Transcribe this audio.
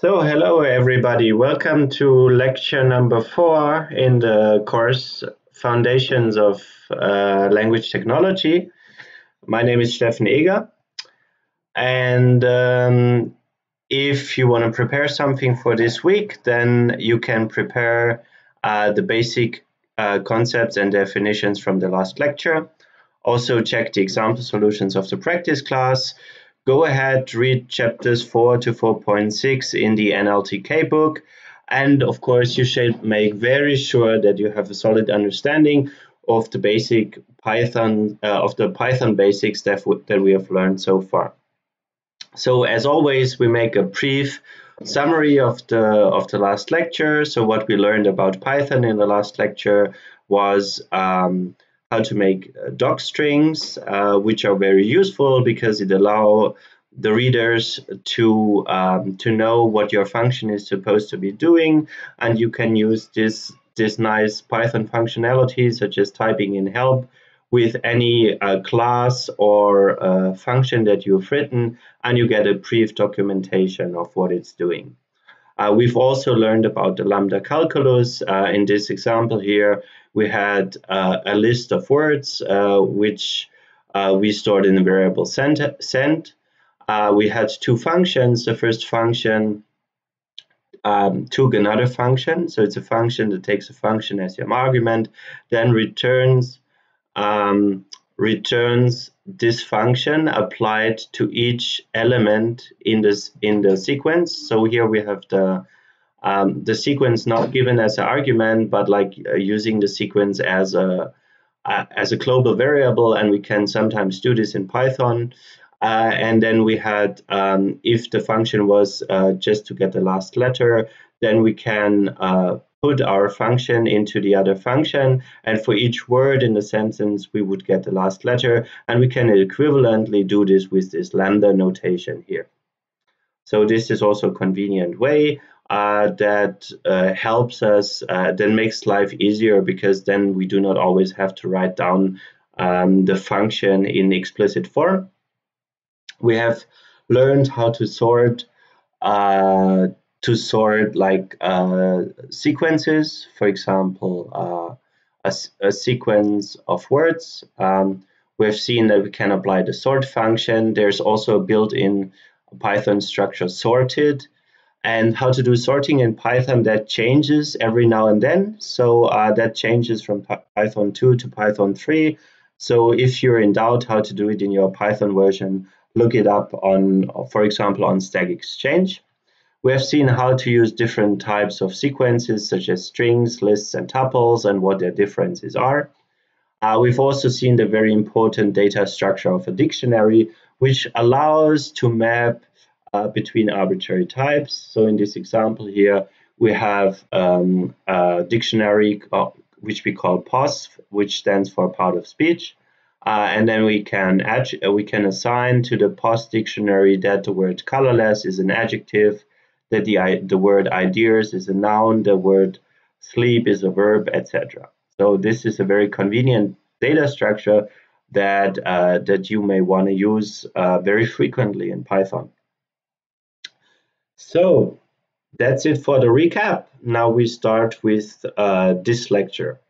So, hello everybody. Welcome to lecture number four in the course Foundations of uh, Language Technology. My name is Steffen Eger. And um, if you want to prepare something for this week, then you can prepare uh, the basic uh, concepts and definitions from the last lecture. Also, check the example solutions of the practice class go ahead, read chapters 4 to 4.6 in the NLTK book. And of course, you should make very sure that you have a solid understanding of the basic Python, uh, of the Python basics that, that we have learned so far. So as always, we make a brief summary of the of the last lecture. So what we learned about Python in the last lecture was um, how to make uh, doc strings, uh, which are very useful because it allow the readers to um, to know what your function is supposed to be doing, and you can use this this nice Python functionality such as typing in help with any uh, class or uh, function that you've written, and you get a brief documentation of what it's doing. Uh, we've also learned about the lambda calculus. Uh, in this example here, we had uh, a list of words uh, which uh, we stored in the variable sent. Uh, we had two functions. The first function um, took another function. So it's a function that takes a function as your argument, then returns um, returns this function applied to each element in this in the sequence. So here we have the um, the sequence not given as an argument, but like uh, using the sequence as a uh, as a global variable, and we can sometimes do this in Python. Uh, and then we had um, if the function was uh, just to get the last letter, then we can uh, put our function into the other function, and for each word in the sentence, we would get the last letter, and we can equivalently do this with this lambda notation here. So this is also a convenient way uh, that uh, helps us, uh, that makes life easier because then we do not always have to write down um, the function in explicit form. We have learned how to sort uh, to sort like uh, sequences, for example, uh, a, a, sequence of words. Um, we've seen that we can apply the sort function. There's also a built-in Python structure sorted, and how to do sorting in Python that changes every now and then. So uh, that changes from Python 2 to Python 3. So if you're in doubt how to do it in your Python version, look it up on, for example, on Stack Exchange. We have seen how to use different types of sequences such as strings, lists, and tuples and what their differences are. Uh, we've also seen the very important data structure of a dictionary, which allows to map uh, between arbitrary types. So in this example here, we have um, a dictionary which we call POS, which stands for part of speech. Uh, and then we can we can assign to the POS dictionary that the word colorless is an adjective, that the the word ideas is a noun, the word sleep is a verb, etc. So this is a very convenient data structure that uh, that you may want to use uh, very frequently in Python. So that's it for the recap. Now we start with uh, this lecture.